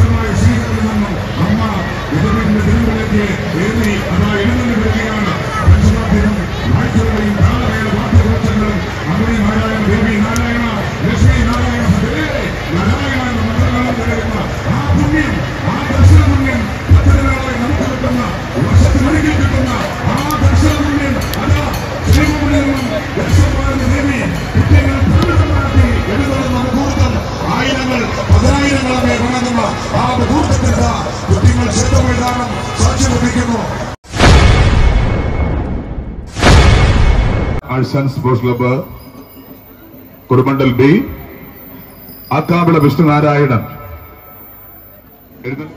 тримаючи Arson sports club Kurumandal B Akkavila Vishnunarayanan എഴുന്ന-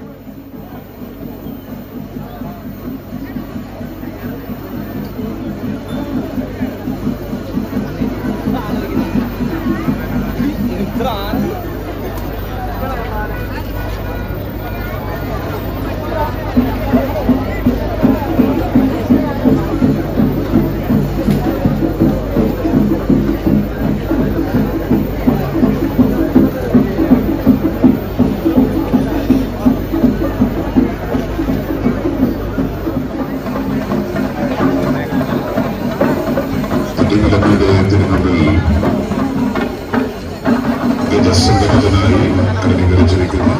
ഗജസംഗതനായി ക്രമീകരിച്ചിരിക്കുന്ന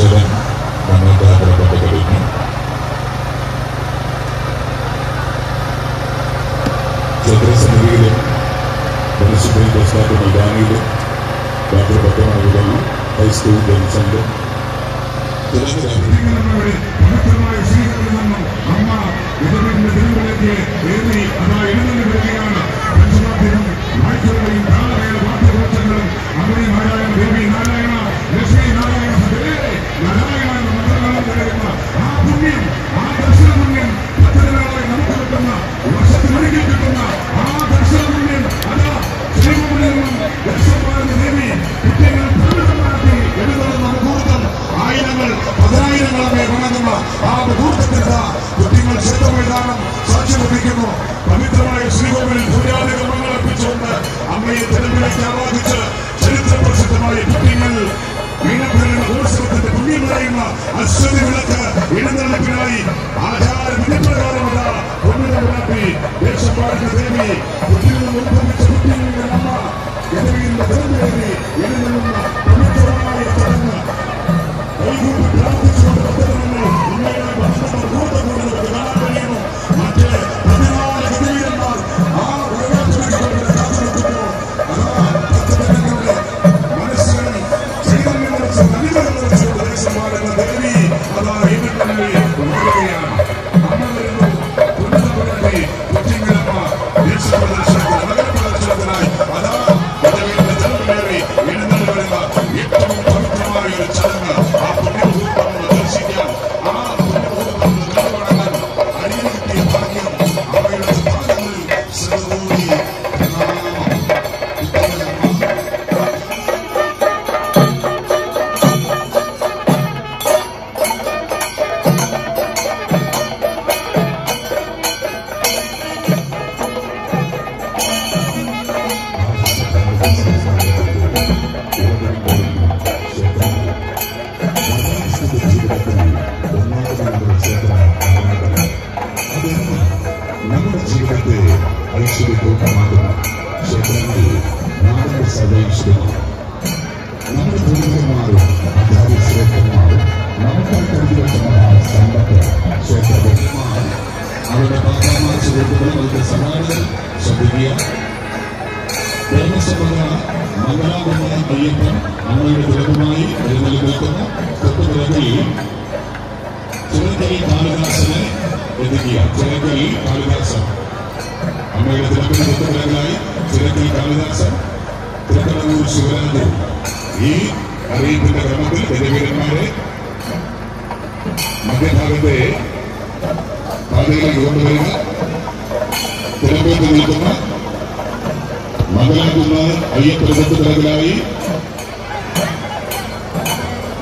നാഗസ്വരൻ മണ്ണേറ്റ പുറപ്പെട്ട് കഴിഞ്ഞു ക്ഷേത്രസമിതിയിലും മുനിസിപ്പൽ പ്രസ്ഥാന മൈതാനിയിലും രാത്രി പത്ത് മണി മുതൽ ഹൈസ്കൂൾ ജംഗ്ഷനിലും അമ്മ ദിനങ്ങളിലേക്ക് ഏറി അതാ എഴുന്നള്ളി വരികയാണ് പഞ്ചവാദ്യവും പുണ്യം ആ ദർശന പുണ്യം പദ്ധതികളായി നമുക്ക് കിട്ടുന്ന വർഷത്തിനൊരിക്കൽ കിട്ടുന്ന ആ ദർശന പുണ്യം ആയിരങ്ങൾ പതിനായിരങ്ങളെ വണങ്ങുന്ന ആ മുഹൂർത്തത്തിൽ കുട്ടികൾ ക്ഷേത്രമൈതാനം സാക്ഷ്യം പവിത്രമായ ശ്രീകോവിലിൽ പൂജാതി കർമ്മങ്ങൾ അർപ്പിച്ചുകൊണ്ട് അമ്മയെ തെരുവിലേക്ക് ആവാഹിച്ച് ചരിത്ര പ്രസിദ്ധമായ കുട്ടികൾ ഉത്സവത്തിന്റെ അശ്വതി വിളക്ക് എഴുന്നള്ളിപ്പിനായി ആചാര വിധിപ്രകാരമുള്ള പൊന്നുവിളക്കി ദേശപാലന ദേവി കുട്ടികളിൽ ഉത്ഭവിച്ച കുട്ടികളുടെ അമ്മ ഗതവിയുടെ ദേവി എഴുന്നള്ളുന്ന ಪ್ರದೇಶ ನಮ್ಮ ಭೂಮಿಯನ್ನಾರು ಆಚಾರ್ಯ ಶಿವಕುಮಾರ್ ನಾಮಕರಣ ಕರೆದಿರುವಂತಹ ಸಂಬಂಧ ಶಿವಕುಮಾರ್ ಅವರ ಪಾತ್ರಮಾನ ಶಿವಕುಮಾರ್ ಅವರಿಗೆ ಸಮಾನ ಸದ್ವಿಯ ദേവസ്വമംഗള മംഗളാമംഗള അയ്യപ്പൻ അമ്മയുടെ ദുരന്തമായി നിലനിൽ നിൽക്കുന്ന തൊട്ടുപിറകിൽ ചിറങ്കരി കാളിദാസനെ എത്തിക്കുക ചിറങ്കരി കാളിദാസൻ അമ്മയുടെ ദുരന്തം തൊട്ടുപിറകിലായി ചിറങ്കരി കാളിദാസൻ ಚಕ್ರವು ಶಿವನಂದು ಈ ಅರಿಯುತ್ತಿದ್ದ ಕ್ರಮದಲ್ಲಿ ಯಜಮಾನರೇ ಮಧ್ಯಭಾಗದ ಪಾದಗಳಿಗೆ ಒಂದು ಬರುವ ತಿರುಪತಿ ನಿಲ್ಕುಮ ಮಗಲಾಗುಮ ಅಯ್ಯಪ್ಪನ ಗೊತ್ತು ಬದಲಾಯಿ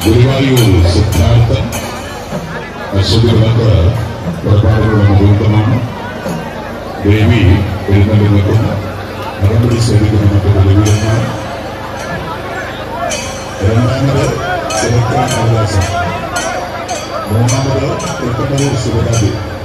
ಗುರುವಾಯು ಸಿದ್ಧಾರ್ಥ ಅಶುದ್ಧವಾದ ಪ್ರಭಾವಗಳನ್ನು ಹೋಗುತ್ತಾನು ದೇವಿ ಎದುರು ನಿಲ್ಕುಮ Barang seri dengan pemilihan Remember Sedekat Allah Remember Ketemu Sebelah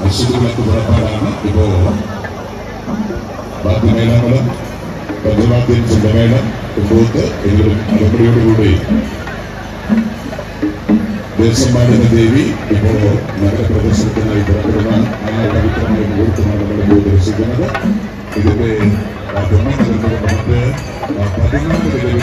ആ വിലവീരന്മാരെ അശ്വതികളൊക്കെ പുറപ്പാടാണ് ഇപ്പോ വാദ്യമേളങ്ങളും പഞ്ചവാദ്യം ചെണ്ടമേളം കൊണ്ടുവന്ന് എങ്കിലും അകമ്പടിയോടുകൂടി ദേശംമാടുന്ന ദേവി ഇപ്പോ നഗര പ്രദർശനത്തിനായി പുറപ്പെടുന്ന ആ പവിത്രമായ മുഹൂർത്തമാണ് നമ്മളിപ്പോൾ ദർശിക്കുന്നത് ഇതിന്റെ ആ ബ്രഹ്മ നഗരത്തിൽ നമുക്ക് ആ പതിനാല്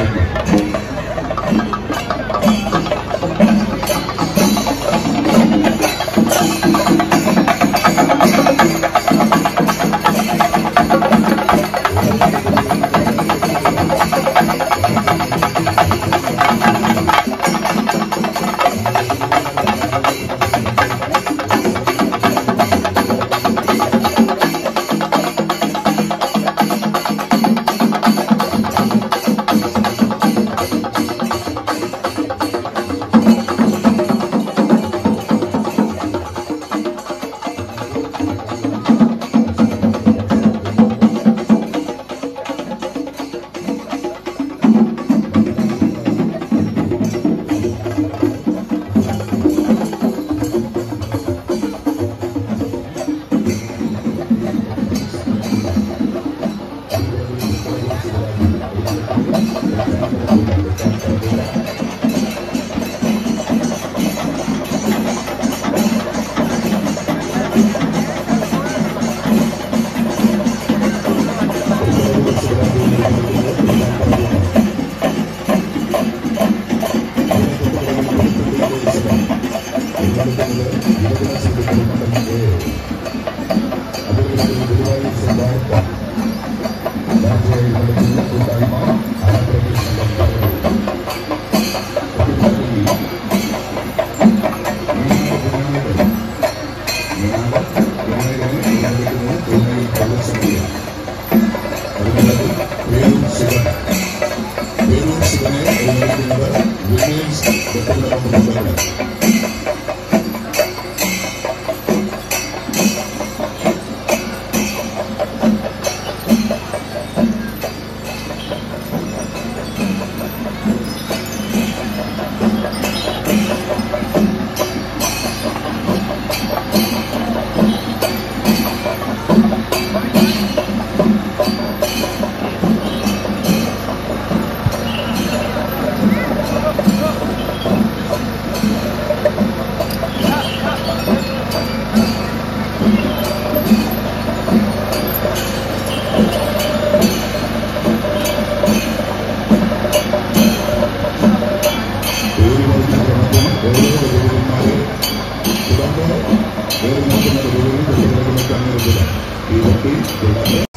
Gracias.